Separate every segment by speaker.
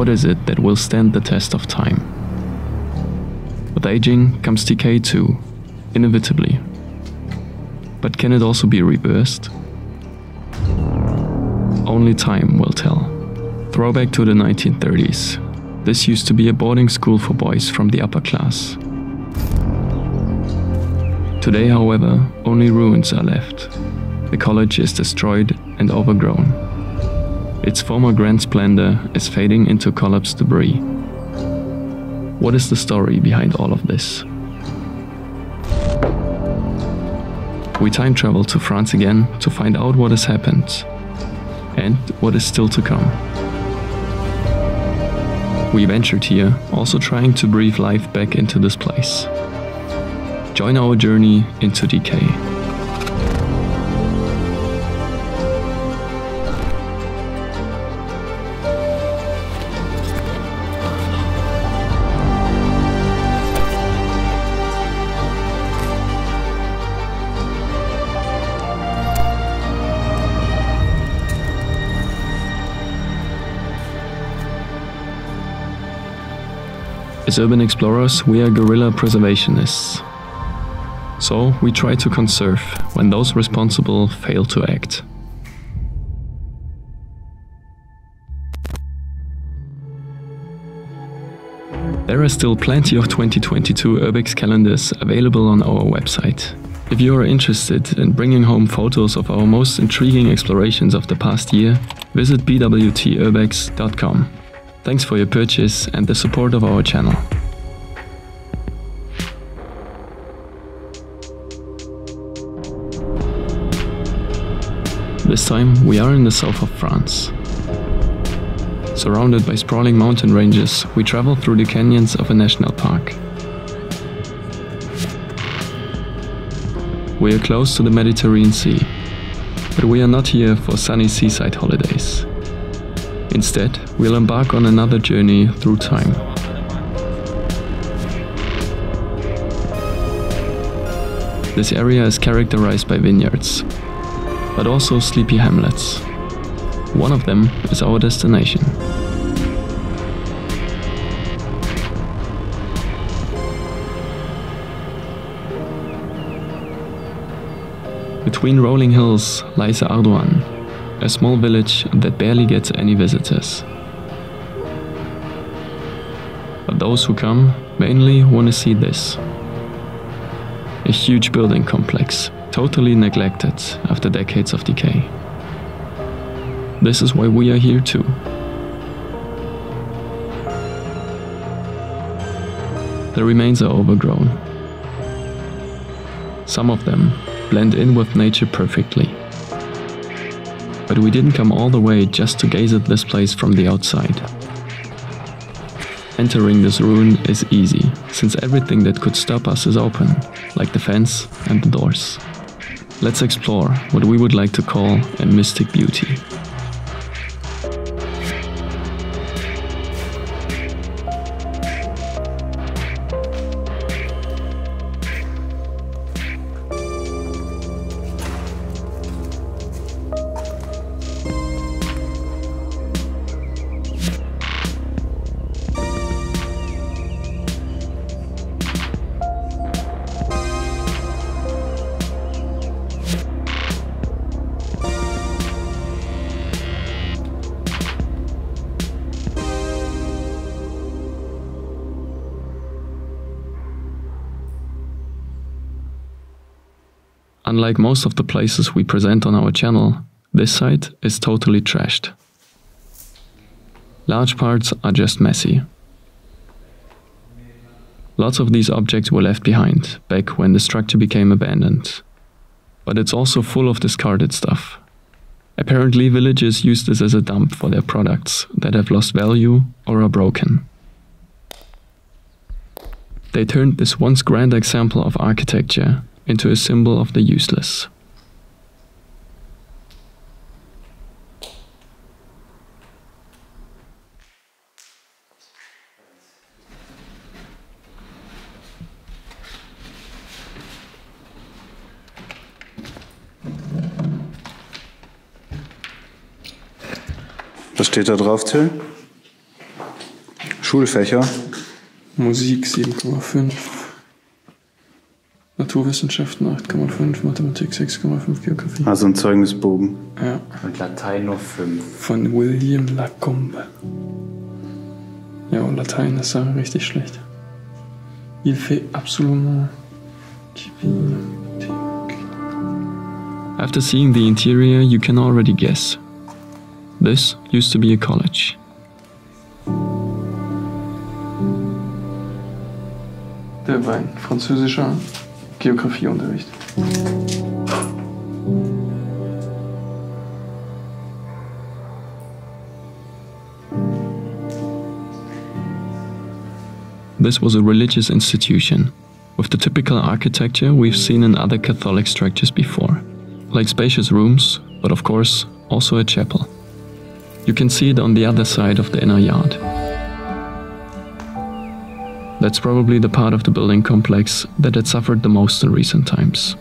Speaker 1: What is it that will stand the test of time? With aging comes decay too, inevitably. But can it also be reversed? Only time will tell. Throwback to the 1930s. This used to be a boarding school for boys from the upper class. Today, however, only ruins are left. The college is destroyed and overgrown. Its former grand splendor is fading into collapsed debris. What is the story behind all of this? We time travel to France again to find out what has happened and what is still to come. We ventured here, also trying to breathe life back into this place. Join our journey into decay. As urban explorers, we are guerrilla preservationists. So we try to conserve when those responsible fail to act. There are still plenty of 2022 Urbex calendars available on our website. If you are interested in bringing home photos of our most intriguing explorations of the past year, visit bwturbex.com. Thanks for your purchase and the support of our channel. This time we are in the south of France. Surrounded by sprawling mountain ranges, we travel through the canyons of a national park. We are close to the Mediterranean Sea, but we are not here for sunny seaside holidays. Instead, we'll embark on another journey through time. This area is characterized by vineyards, but also sleepy hamlets. One of them is our destination. Between rolling hills lies Ardouane, a small village that barely gets any visitors. But those who come mainly want to see this. A huge building complex, totally neglected after decades of decay. This is why we are here too. The remains are overgrown. Some of them blend in with nature perfectly. But we didn't come all the way just to gaze at this place from the outside. Entering this ruin is easy, since everything that could stop us is open, like the fence and the doors. Let's explore what we would like to call a mystic beauty. Unlike most of the places we present on our channel, this site is totally trashed. Large parts are just messy. Lots of these objects were left behind back when the structure became abandoned. But it's also full of discarded stuff. Apparently, villagers use this as a dump for their products that have lost value or are broken. They turned this once grand example of architecture into a symbol of the useless.
Speaker 2: Was steht da drauf, Till? Schulfächer.
Speaker 1: Musik 7,5. Naturwissenschaften 8,5, Mathematik 6,5, Geografie.
Speaker 2: Also ein Zeugnisbogen.
Speaker 1: Ja,
Speaker 3: Und Latein nur 5.
Speaker 1: von William Lacombe. Ja, und Latein ist ja richtig schlecht. Il fait absolument After seeing the interior, you can already guess. This used to be a college. Der war ein französischer Geografieunterricht. This was a religious institution, with the typical architecture we've seen in other Catholic structures before, like spacious rooms, but of course also a chapel. You can see it on the other side of the inner yard. That's probably the part of the building complex that had suffered the most in recent times.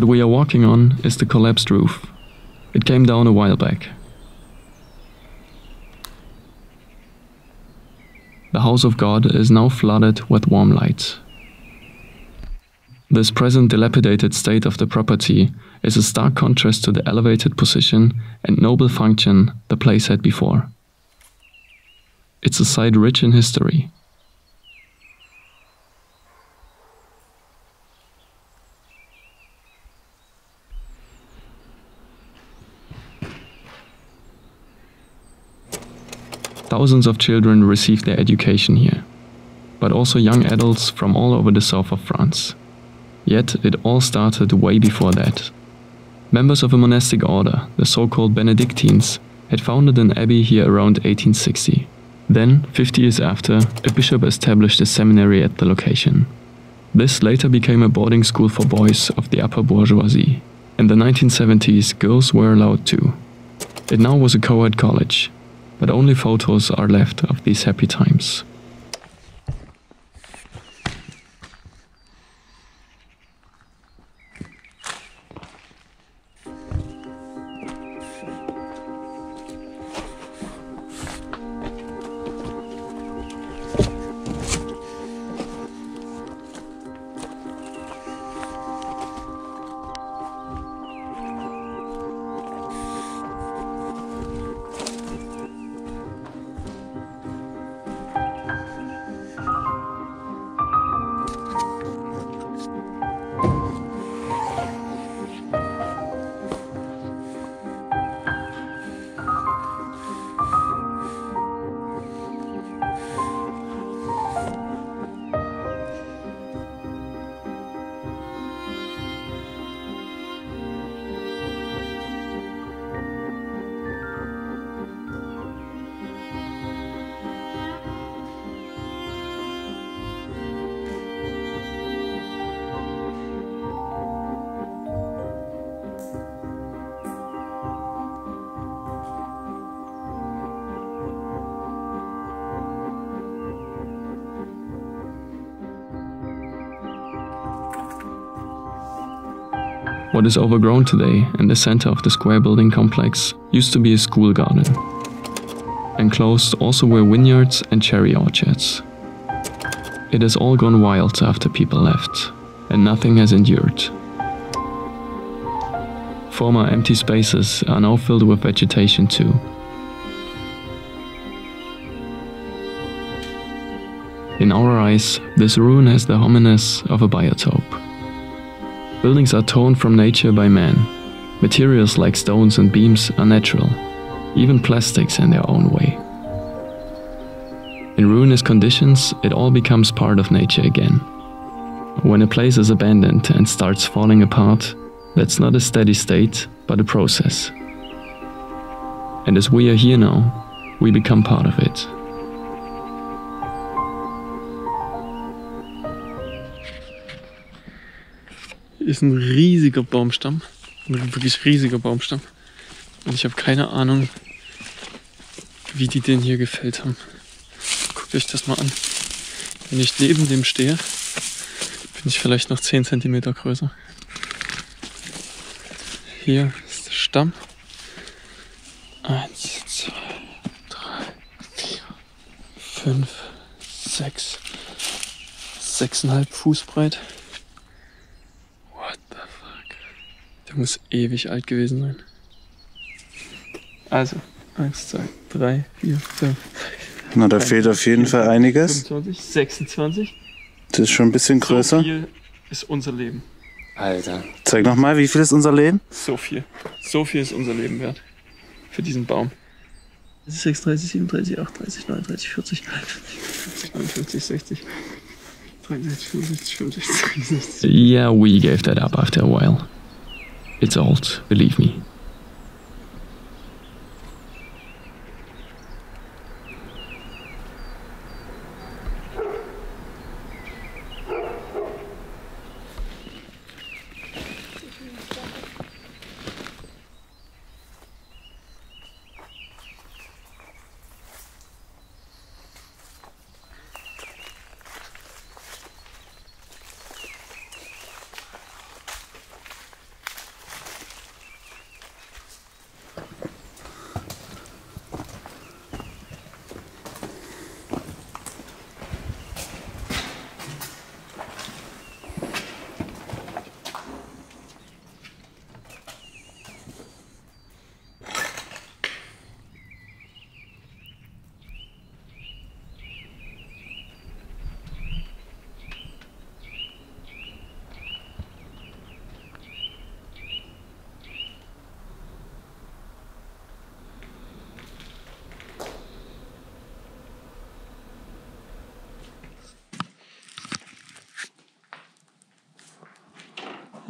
Speaker 1: What we are walking on is the collapsed roof. It came down a while back. The house of God is now flooded with warm light. This present dilapidated state of the property is a stark contrast to the elevated position and noble function the place had before. It's a site rich in history. Thousands of children receive their education here, but also young adults from all over the south of France. Yet it all started way before that. Members of a monastic order, the so called Benedictines, had founded an abbey here around 1860. Then, 50 years after, a bishop established a seminary at the location. This later became a boarding school for boys of the upper bourgeoisie. In the 1970s, girls were allowed too. It now was a co ed college, but only photos are left of these happy times. What is overgrown today in the center of the square building complex used to be a school garden. Enclosed also were vineyards and cherry orchards. It has all gone wild after people left, and nothing has endured. Former empty spaces are now filled with vegetation too. In our eyes, this ruin has the hominess of a biotope. Buildings are torn from nature by man. Materials like stones and beams are natural, even plastics in their own way. In ruinous conditions, it all becomes part of nature again. When a place is abandoned and starts falling apart, that's not a steady state, but a process. And as we are here now, we become part of it.
Speaker 2: Ist ein riesiger Baumstamm. Ein wirklich riesiger Baumstamm. Und ich habe keine Ahnung, wie die den hier gefällt haben. Guckt euch das mal an. Wenn ich neben dem stehe, bin ich vielleicht noch 10 cm größer. Hier ist der Stamm. Eins, zwei, drei, vier, fünf, sechs, sechseinhalb Fuß breit. What the fuck? Der muss ewig alt gewesen sein. Also, eins, zwei, drei, vier, fünf,
Speaker 3: Na, da fehlt auf jeden Fall einiges.
Speaker 2: 25, 26.
Speaker 3: Das ist schon ein bisschen
Speaker 2: So
Speaker 3: größer.
Speaker 2: viel ist unser Leben.
Speaker 4: Alter.
Speaker 3: Zeig nochmal, wie viel ist unser Leben?
Speaker 2: So viel. So viel ist unser Leben wert. Für diesen Baum. 36, 37, 38, 39, 40, 41, 59, 60, 63, 64, 65, 66.
Speaker 1: Yeah, we gave that up after a while. It's old, believe me.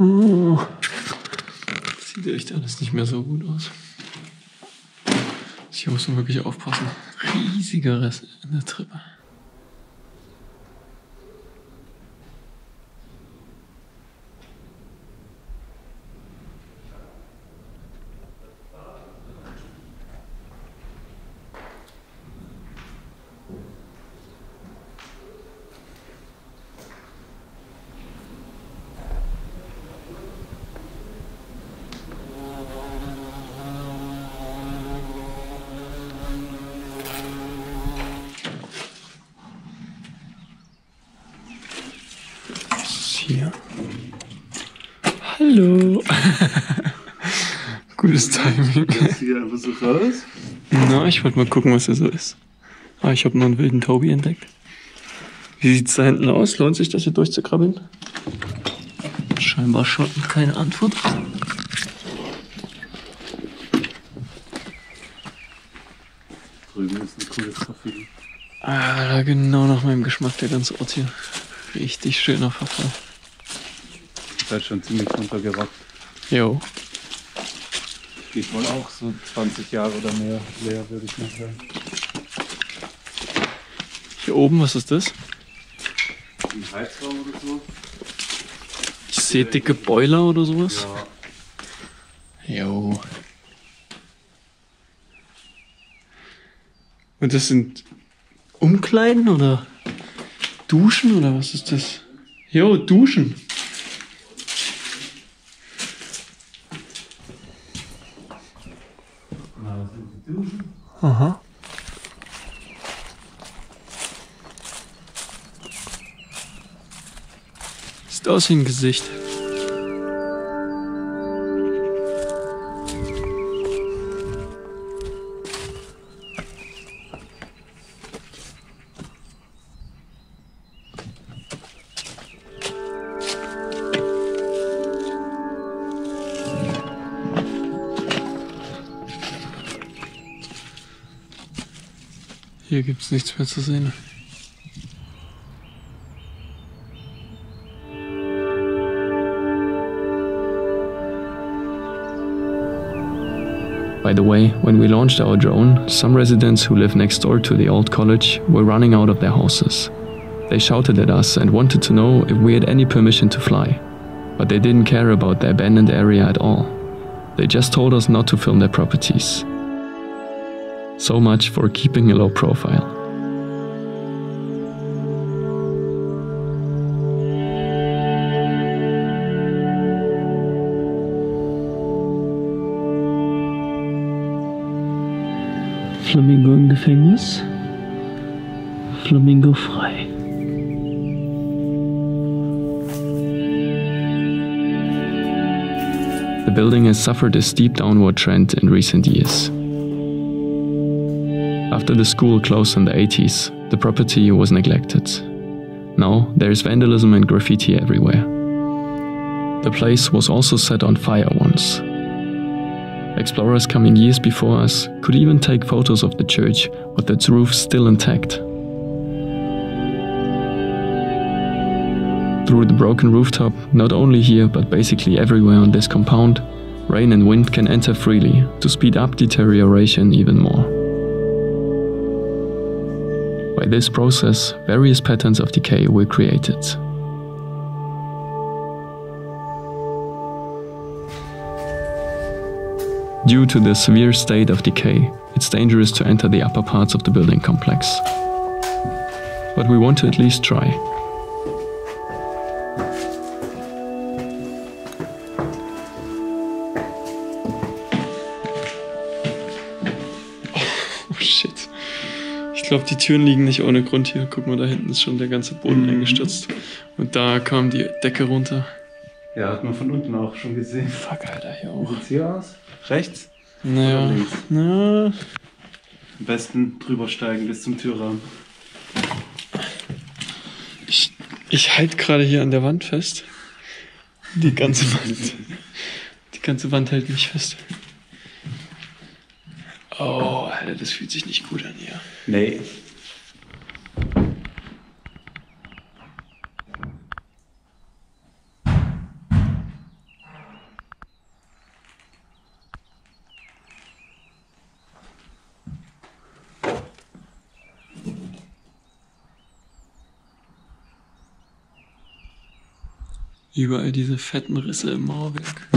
Speaker 2: Sieht echt alles nicht mehr so gut aus. Hier muss man wirklich aufpassen. Riesiger Rest in der Treppe. Was ist hier? Hallo. Gutes Timing.
Speaker 3: Hier einfach so raus.
Speaker 2: Na, ich wollte mal gucken, was hier so ist. Ah, ich habe nur einen wilden Tobi entdeckt. Wie sieht's da hinten aus? Lohnt sich das hier durchzukrabbeln? Scheinbar schon keine Antwort.
Speaker 3: Drüben ist ein cooles Café.
Speaker 2: Ah, genau nach meinem Geschmack der ganze Ort hier. Richtig schöner Verfall.
Speaker 3: Ist halt schon ziemlich runtergerockt.
Speaker 2: Jo.
Speaker 3: Geht wohl auch so 20 Jahre oder mehr leer, würde ich mal sagen.
Speaker 2: Hier oben, was ist das?
Speaker 3: Ein Heizraum oder so?
Speaker 2: Ich sehe dicke Boiler oder sowas.
Speaker 3: Ja.
Speaker 2: Jo. Und das sind Umkleiden oder Duschen oder was ist das? Jo, Duschen. Aha. Sieht aus wie ein Gesicht. Hier gibt's nichts mehr zu sehen.
Speaker 1: By the way, when we launched our drone, some residents who live next door to the old college were running out of their houses. They shouted at us and wanted to know if we had any permission to fly. But they didn't care about the abandoned area at all. They just told us not to film their properties. So much for keeping a low profile.
Speaker 2: Flamingo im Gefängnis. Flamingo frei.
Speaker 1: The building has suffered a steep downward trend in recent years. After the school closed in the 80s, the property was neglected. Now there is vandalism and graffiti everywhere. The place was also set on fire once. Explorers coming years before us could even take photos of the church with its roof still intact. Through the broken rooftop, not only here but basically everywhere on this compound, rain and wind can enter freely to speed up deterioration even more. By this process, various patterns of decay were created. Due to the severe state of decay, it's dangerous to enter the upper parts of the building complex. But we want to at least try.
Speaker 2: Oh shit. Ich glaube, die Türen liegen nicht ohne Grund hier. Guck mal, da hinten ist schon der ganze Boden
Speaker 3: Mhm.
Speaker 2: eingestürzt. Und da kam die Decke runter.
Speaker 3: Ja, hat man von unten auch schon gesehen.
Speaker 2: Fuck, Alter, hier
Speaker 3: Wie
Speaker 2: auch.
Speaker 3: sieht's hier aus? Rechts?
Speaker 2: Naja,
Speaker 3: Oder links?
Speaker 2: na,
Speaker 3: Am besten drüber steigen bis zum Türrahmen.
Speaker 2: ich, ich halte gerade hier an der Wand fest. Die ganze Wand. Die ganze Wand hält mich fest. Oh, Alter, das fühlt sich nicht gut an hier.
Speaker 3: Nee.
Speaker 2: Überall diese fetten Risse im Mauerwerk.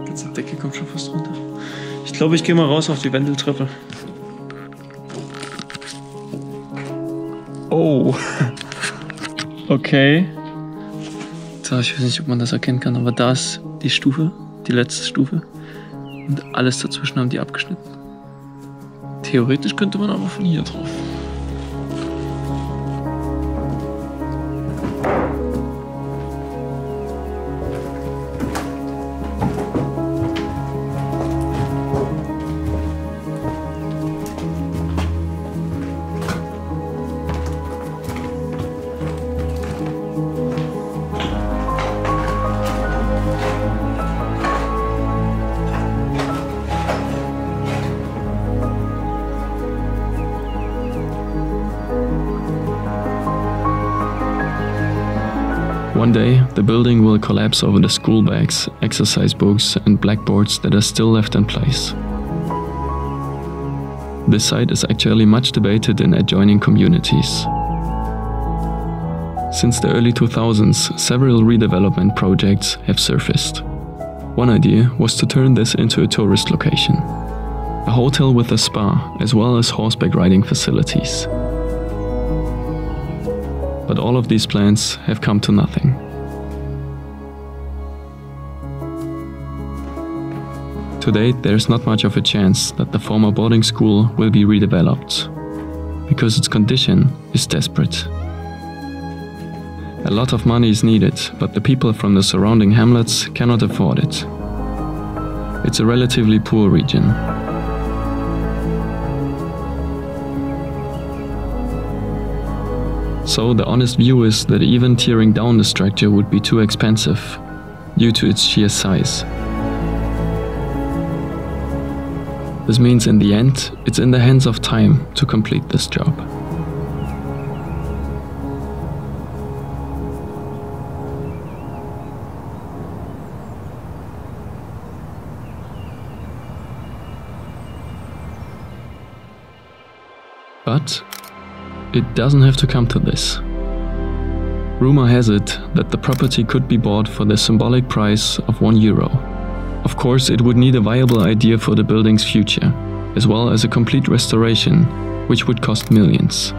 Speaker 2: Die ganze Decke kommt schon fast runter. Ich glaube, ich gehe mal raus auf die Wendeltreppe. Oh. Okay. Da, ich weiß nicht, ob man das erkennen kann, aber da ist die Stufe, die letzte Stufe. Und alles dazwischen haben die abgeschnitten. Theoretisch könnte man aber von hier drauf.
Speaker 1: Building will collapse over the school bags, exercise books, and blackboards that are still left in place. This site is actually much debated in adjoining communities. Since the early 2000s, several redevelopment projects have surfaced. One idea was to turn this into a tourist location. A hotel with a spa, as well as horseback riding facilities. But all of these plans have come to nothing. To date, there's not much of a chance that the former boarding school will be redeveloped, because its condition is desperate. A lot of money is needed, but the people from the surrounding hamlets cannot afford it. It's a relatively poor region. So the honest view is that even tearing down the structure would be too expensive due to its sheer size. This means in the end, it's in the hands of time to complete this job. But it doesn't have to come to this. Rumor has it that the property could be bought for the symbolic price of 1 euro. Of course, it would need a viable idea for the building's future, as well as a complete restoration, which would cost millions.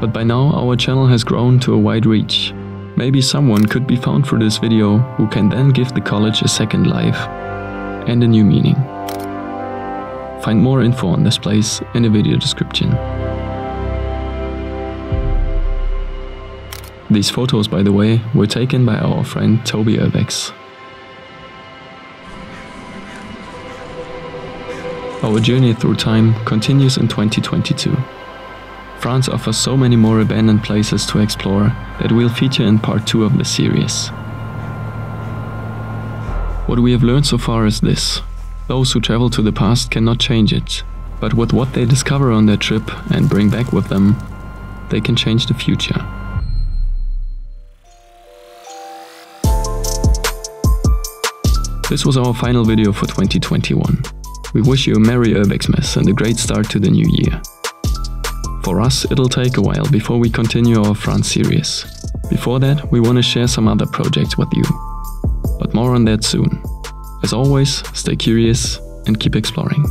Speaker 1: But by now, our channel has grown to a wide reach. Maybe someone could be found through this video who can then give the college a second life and a new meaning. Find more info on this place in the video description. These photos, by the way, were taken by our friend Tobi Urbex. Our journey through time continues in 2022. France offers so many more abandoned places to explore that we'll feature in part 2 of the series. What we have learned so far is this. Those who travel to the past cannot change it, but with what they discover on their trip and bring back with them, they can change the future. This was our final video for 2021. We wish you a Merry Urbexmas and a great start to the new year. For us, it'll take a while before we continue our France series. Before that, we want to share some other projects with you. But more on that soon. As always, stay curious and keep exploring.